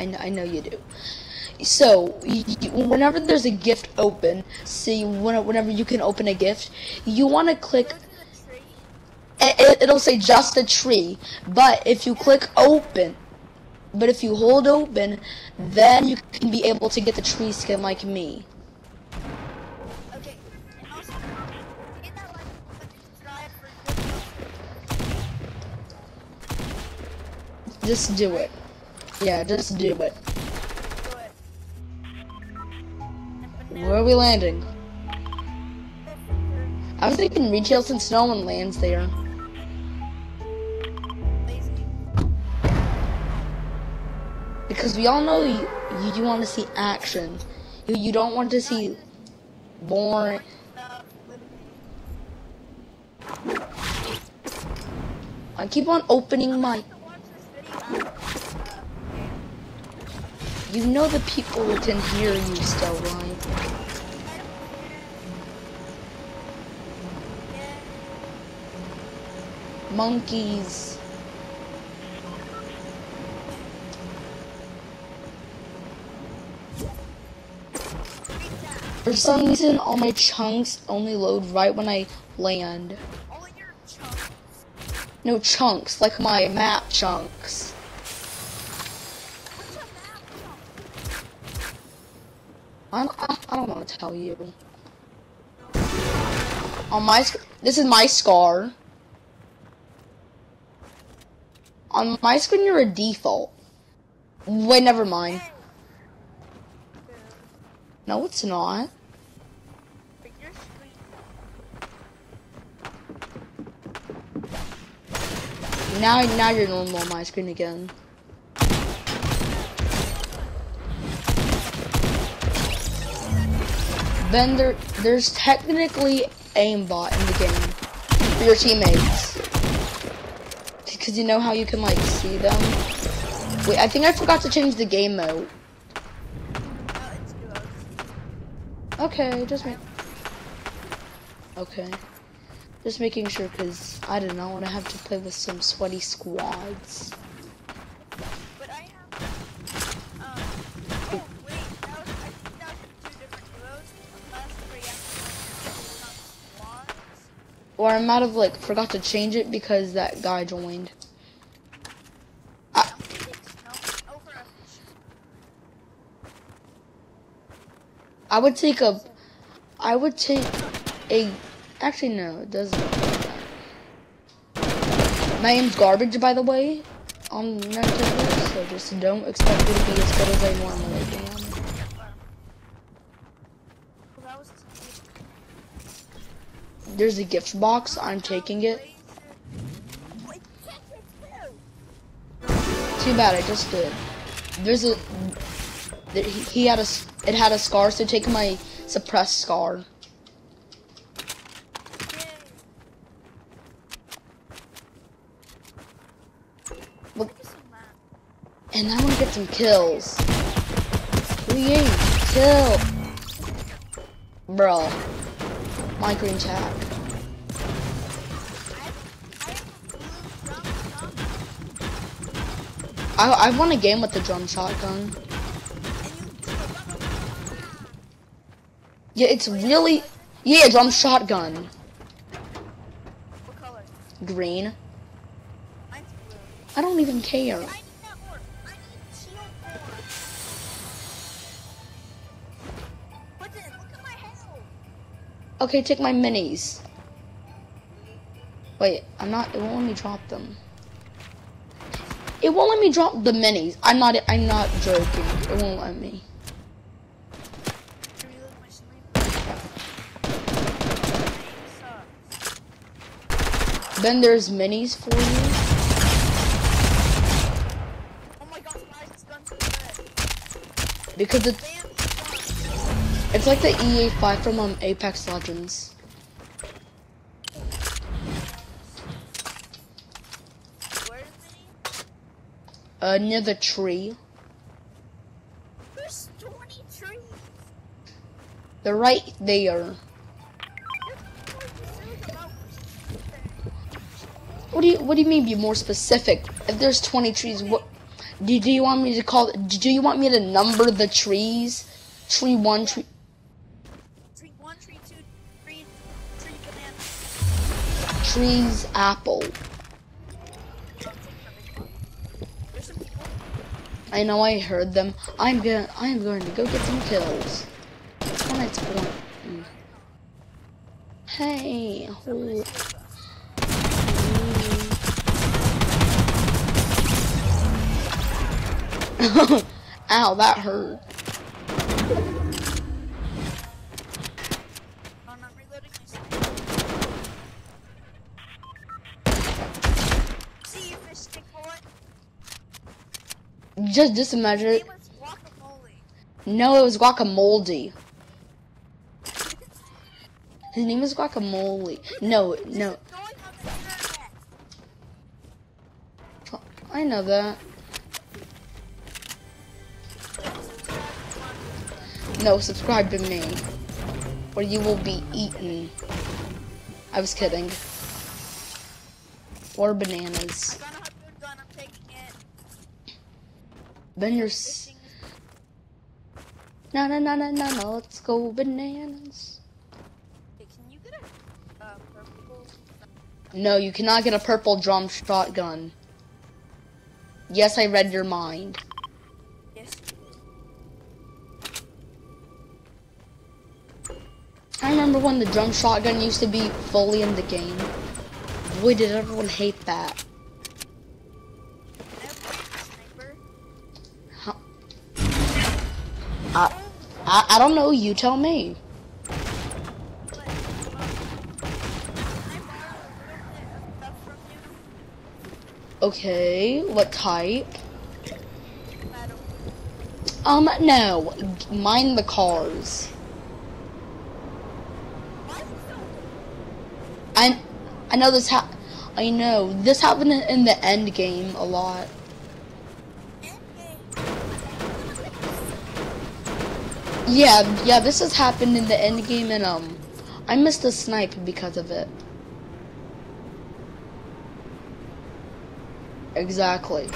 I, I know you do. So, y y whenever there's a gift open, see, when, whenever you can open a gift, you want to click, it, it'll say just a tree, but if you click open, but if you hold open, then you can be able to get the tree skin like me. Okay. Also, that like button and subscribe for good stuff. Just do it. Yeah, just do it. Do it. And Where are we landing? I was thinking retail since no one lands there. Because we all know you, you, you want to see action. You, you don't want to see boring. I keep on opening my. To watch this video. You know the people can hear you still, right? Monkeys. For some reason, all my chunks only load right when I land. No chunks, like my map chunks. I I, I don't want to tell you. On my, this is my scar. On my screen, you're a default. Wait, never mind. No, it's not. Now, now you're normal on my screen again. Then there, there's technically aimbot in the game for your teammates. Because you know how you can like see them. Wait, I think I forgot to change the game mode. Okay, just. Okay, just making sure because I do not want to have to play with some sweaty squads. Or I might have like forgot to change it because that guy joined. I, I would take a. I would take a. Actually, no, it doesn't. My name's Garbage, by the way, on Nintendo, so just don't expect me to be as good as I normally am. Well, that was. There's a gift box. I'm taking it. Too. Bad, I just did. There's a. He had a. It had a scar, so take my suppressed scar. And I want to get some kills. Create kill, bro. My green tag. I I won a game with the drum shotgun. Yeah, it's really yeah drum shotgun. Green. I don't even care. Okay, take my minis. Wait, I'm not. It won't let me drop them. It won't let me drop the minis. I'm not. I'm not joking. It won't let me. Reload my sniper. Sucks. Then there's minis for you. Oh my gosh, why is this gun so good? Because it's it's like the EA5 from um, Apex Legends. where's mini? Uh, near the tree. There's 20 trees. They're right there. What do you What do you mean? Be more specific. If there's 20 trees, what? Do, do you want me to call? Do you want me to number the trees? Tree one, tree. Tree one, tree two, tree, tree banana. Trees apple. There's some people. I know I heard them. I'm gonna. I'm going to go get some kills. When it's mm. Hey. hold- Ow, that hurt. Just, just imagine. Name it. was guacamole. No, it was guacamole. His name is guacamole. No, no, Going on the internet. I know that. No, subscribe to me, or you will be eaten. I was kidding. Or bananas. got a harpoon gun. I'm taking it. Then you're. S- na na na na na na. Let's go bananas. Hey, you a uh. No, you cannot get a purple drum shotgun. Yes, I read your mind. Yes. I remember when the drum shotgun used to be fully in the game. Boy, did everyone hate that. I, I don't know. You tell me. Okay, what type? Um, no. Mind the cars. I, I know this ha- I know this happened in the end game a lot. Yeah, yeah, this has happened in the end game, and um, I missed a snipe because of it. Exactly.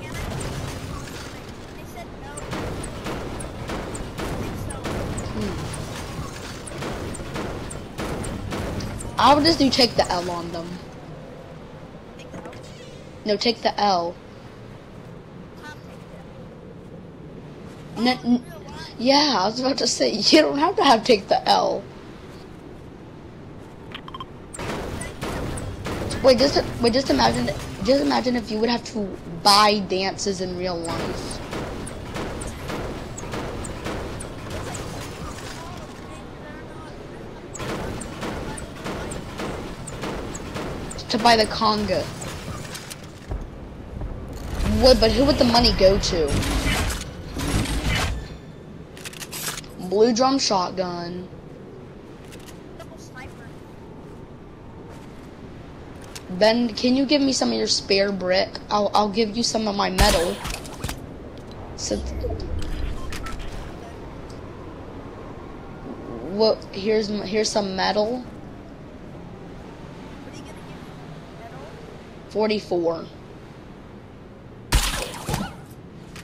Can I? They said no. I think so. I would just do take the L on them. No, take the L. Tom, take N- that. n- Real life. Yeah, I was about to say you don't have to have take the L. Wait, just wait, just imagine, just imagine if you would have to buy dances in real life. to buy the conga. Would, but who would the money go to? Blue drum shotgun. Ben, can you give me some of your spare brick? I'll I'll give you some of my metal. So, what? Here's here's some metal. Forty-four.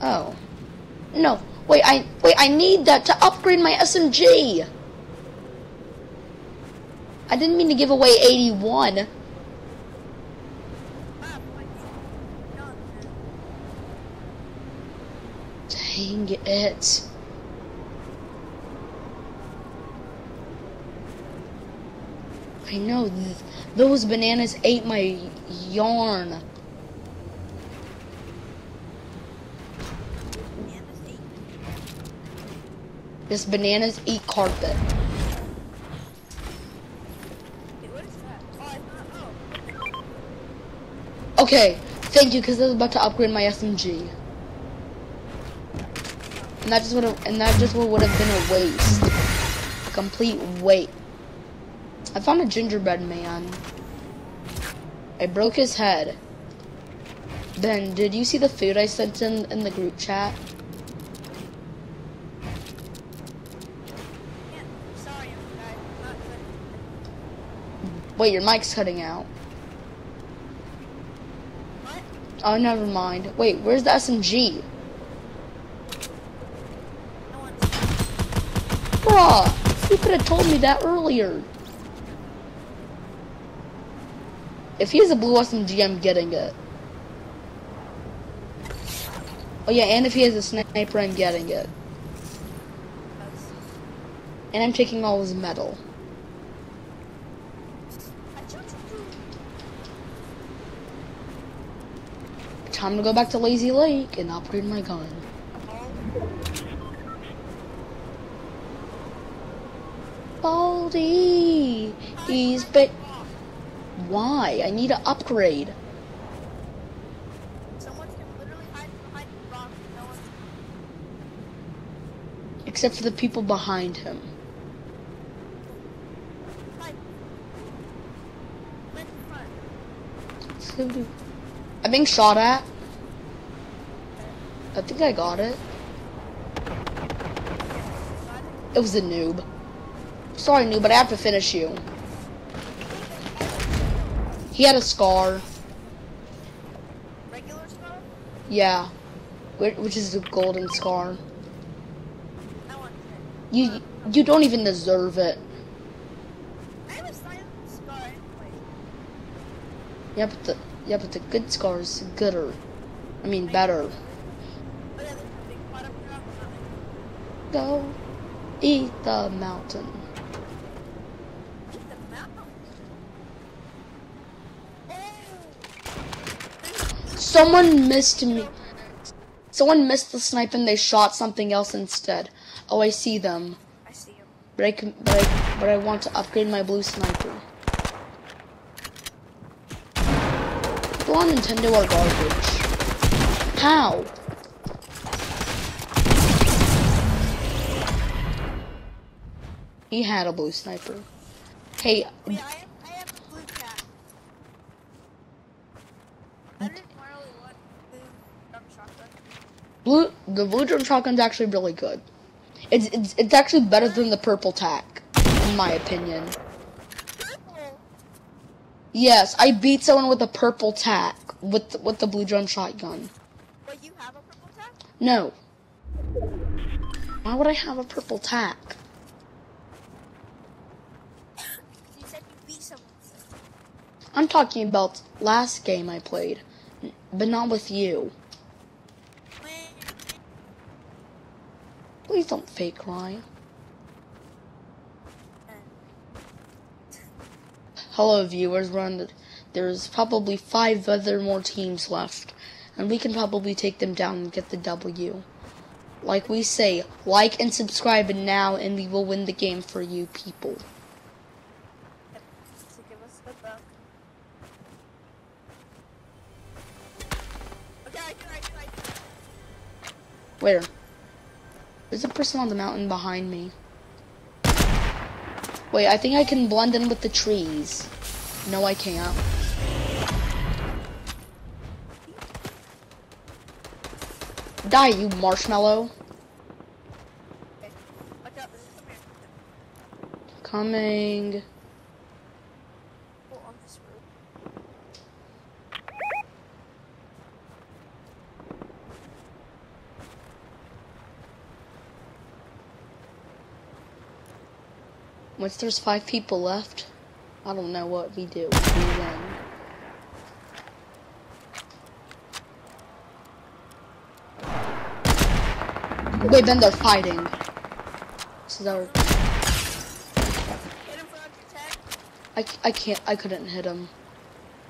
Oh, no. Wait, I wait. I need that to upgrade my SMG. I didn't mean to give away eighty-one. Ah, points. No, Dang it. I know, th- those bananas ate my yarn. Bananas eight. This bananas eat carpet. Okay, thank you, because I was about to upgrade my SMG. And that just would have, and that just would have been a waste. A complete waste. I found a gingerbread man. I broke his head. Ben, did you see the food I sent in in the group chat? Yeah, sorry, I'm guy. Not good. Wait, your mic's cutting out. What? Oh, never mind. Wait, where's the SMG? No. Bruh, you could have told me that earlier. If he has a blue SMG, I'm getting it. Oh yeah, and if he has a sniper, I'm getting it. And I'm taking all his metal. I shot you. Time to go back to Lazy Lake and upgrade my gun. Baldy, he's big. Why? I need to upgrade. Someone can literally hide behind the rock. No one's. Except for the people behind him. Hide. Went in front. So, I'm being shot at. I think I got it. It. Was a noob. Sorry, noob, but I have to finish you. He had a scar. Regular scar? Yeah. Whi- Which is a golden scar. I want it. You you don't even deserve it. I have a silent scar anyway. Yeah, but the yeah, but the good scar is gooder. I mean better. Yeah, there's a big pot up here. I'm coming. Go eat the mountain. Eat the mountain. Oh! Someone missed me. Someone missed the snipe and they shot something else instead. Oh, I see them. I see him. But I can, but I, but I want to upgrade my blue sniper. People on Nintendo are garbage. How? He had a blue sniper. Hey, Wait, I have, I have a blue cat. I hmm. didn't really blue drum shotgun. blue. The blue drum shotgun's actually really good. It's it's it's actually better than the purple tack, in my opinion. Yes, I beat someone with a purple tack with the, with the blue drum shotgun. But you have a purple tag? No. Why would I have a purple tack? You said you beat someone. I'm talking about last game I played, but not with you. Please don't fake cry. Hello, viewers. We're on the, there's probably five other more teams left, and we can probably take them down and get the W. Like we say, like and subscribe now, and we will win the game for you people. Where? There's a person on the mountain behind me. Wait, I think I can blend in with the trees. No, I can't. Die, you marshmallow. Coming. Once there's five people left, I don't know what we do. We win. Wait, then they're fighting. This is our. Hit him for. I, I can't. I couldn't hit him.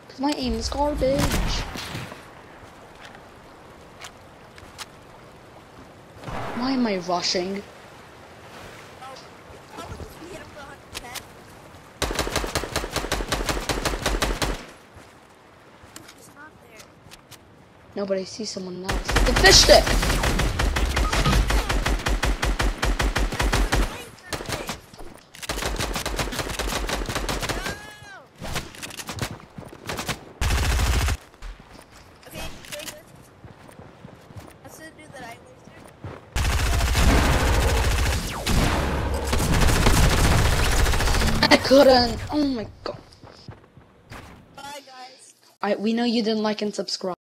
Cause my aim is garbage. Why am I rushing? Oh, how would you hit him for 110? He's not there. No, but I see someone else. The fish stick. Okay, very good. That's the dude that I couldn't. Oh my god. Bye, guys. I we know you didn't like and subscribe.